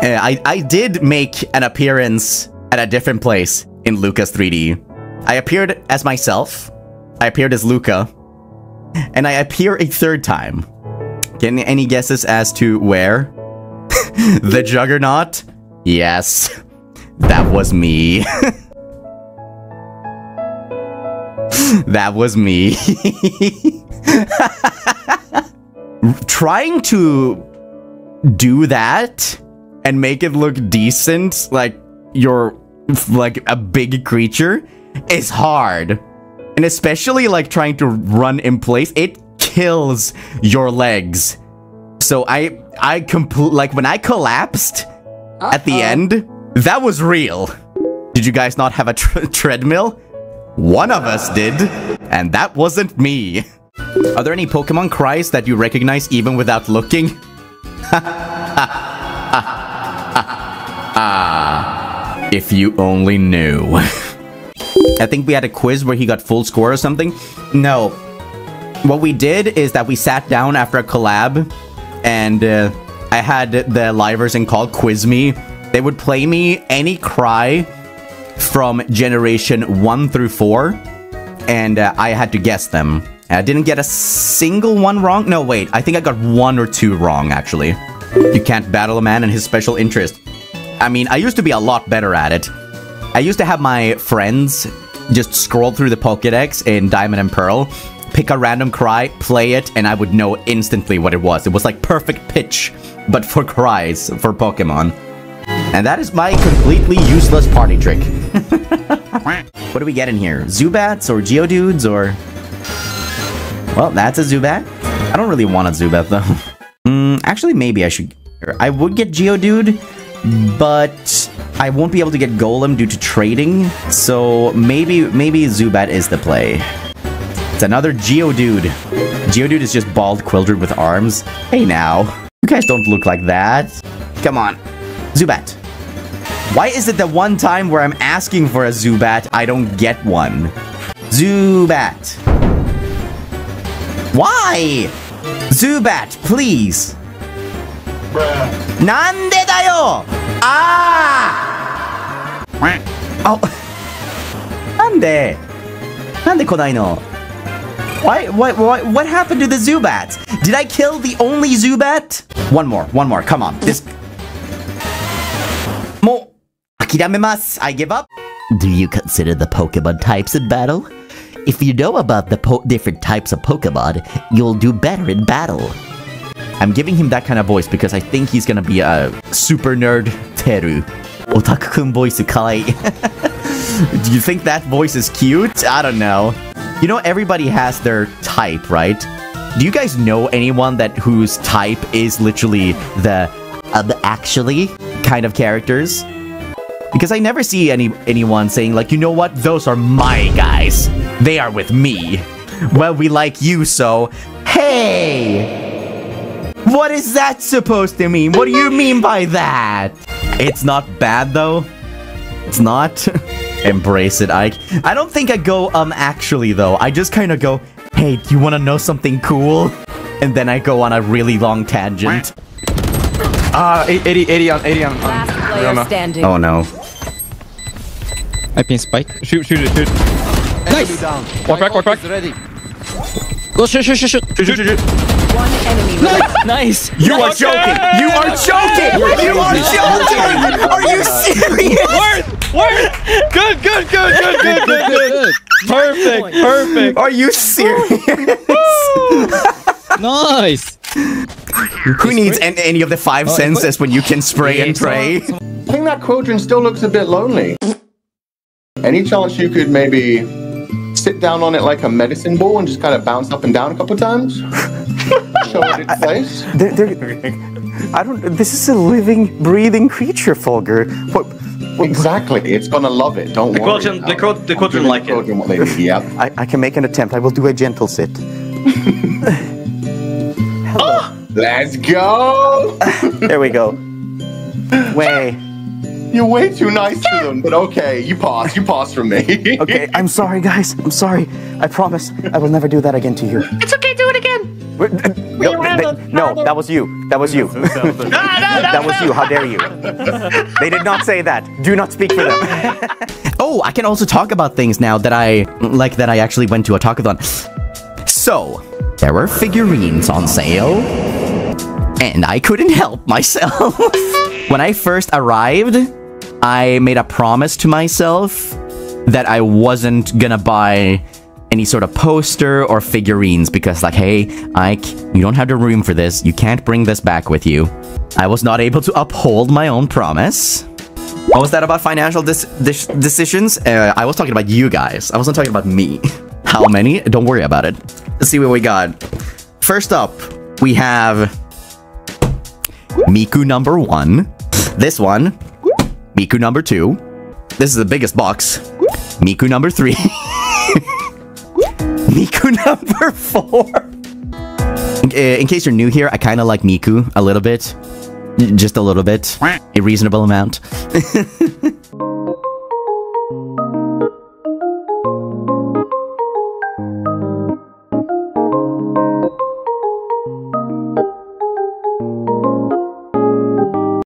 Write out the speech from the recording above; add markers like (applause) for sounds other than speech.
Uh, I, I did make an appearance at a different place in Luca's 3D. I appeared as myself. I appeared as Luca. And I appear a third time. Can any guesses as to where? (laughs) the Juggernaut? Yes. That was me. (laughs) that was me. (laughs) Trying to do that and make it look decent, like you're like a big creature, is hard. And especially like trying to run in place, it kills your legs. So I, I complete like when I collapsed uh -oh. at the end, that was real. Did you guys not have a (laughs) treadmill? One of us did, and that wasn't me. Are there any Pokemon cries that you recognize even without looking? (laughs) (laughs) if you only knew. (laughs) I think we had a quiz where he got full score or something. No. What we did is that we sat down after a collab and uh, I had the livers and called Quiz Me. They would play me any cry from generation 1 through 4 and uh, I had to guess them. I didn't get a single one wrong. No, wait. I think I got one or two wrong, actually. You can't battle a man in his special interest. I mean, I used to be a lot better at it. I used to have my friends just scroll through the Pokedex in Diamond and Pearl, pick a random cry, play it, and I would know instantly what it was. It was like perfect pitch, but for cries, for Pokemon. And that is my completely useless party trick. (laughs) what do we get in here? Zubats or Geodudes or... Well, that's a Zubat. I don't really want a Zubat, though. (laughs) mm, actually, maybe I should... I would get Geodude, but I won't be able to get Golem due to trading, so maybe maybe Zubat is the play. It's another Geodude. Geodude is just bald Quildred with arms. Hey now. You guys don't look like that. Come on. Zubat. Why is it the one time where I'm asking for a Zubat, I don't get one? Zubat. Why? Zubat, please. Ah! Oh. Nande? Nande no? Why, why, why, what happened to the Zubat? Did I kill the only Zubat? One more, one more, come on. This... Mo, I give up. Do you consider the Pokemon types in battle? If you know about the different types of Pokemon, you'll do better in battle. I'm giving him that kind of voice because I think he's gonna be a super nerd Teru. Otaku-kun voice kawaii. (laughs) Do you think that voice is cute? I don't know. You know, everybody has their type, right? Do you guys know anyone that whose type is literally the um, actually kind of characters? Because I never see any anyone saying like, you know what, those are my guys. They are with me. Well, we like you, so hey! What is that supposed to mean? What do you mean by that? It's not bad, though. It's not. Embrace it, Ike. I don't think I go, um, actually, though. I just kind of go, hey, do you want to know something cool? And then I go on a really long tangent. Ah, uh, 80, 80 on, 80 on. Last player standing. Oh, no. I pin spike. Shoot, shoot it, shoot. Nice! Walk back, walk back. Ready. Go shoot, shoot, shoot, shoot. Shoot, shoot, shoot. One enemy. Nice! nice. You are joking! You are joking! You are joking! Are you serious? Word! Word! Good, good, good, good, good, good, good. Perfect, perfect. Are you serious? nice! Who needs any, any of the five oh, senses when you can spray and pray? I think that quadrant still looks a bit lonely. Any chance you could maybe sit down on it like a medicine ball and just kind of bounce up and down a couple times? (laughs) Show it its place? They're, they're, I don't. This is a living, breathing creature, Fulgur. What? what exactly. It's gonna love it. Don't the worry. Quadrant, the, quad, the quadrant like the quadrant what they. Yep. I, I can make an attempt. I will do a gentle sit. Hello. (laughs) Let's go. (laughs) there we go. Way. You're way too nice to them, but okay, you pause. You pause from me. (laughs) okay, I'm sorry, guys. I'm sorry. I promise I will never do that again to you. It's okay, do it again. We're- No, they- no, that was you. That was you. that was (laughs) you. How dare you? They did not say that. Do not speak for them. (laughs) Oh, I can also talk about things now that I like that I actually went to a talkathon. So, there were figurines on sale, and I couldn't help myself. when I first arrived, I made a promise to myself that I wasn't gonna buy any sort of poster or figurines because like, hey, Ike, you don't have the room for this. You can't bring this back with you. I was not able to uphold my own promise. What was that about financial decisions? Uh, I was talking about you guys. I wasn't talking about me. (laughs) How many? Don't worry about it. Let's see what we got. First up, we have Miku number one. This one, Miku number two. This is the biggest box. Miku number three. (laughs) Miku number four. In, uh, in case you're new here, I kind of like Miku a little bit. Just a little bit. A reasonable amount. (laughs)